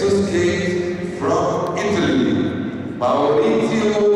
Jesus came from Italy. Maurizio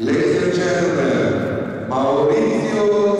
Ladies and gentlemen, Maurizio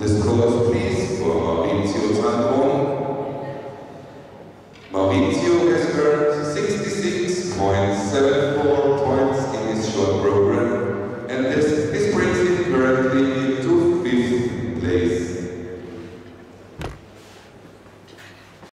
Is the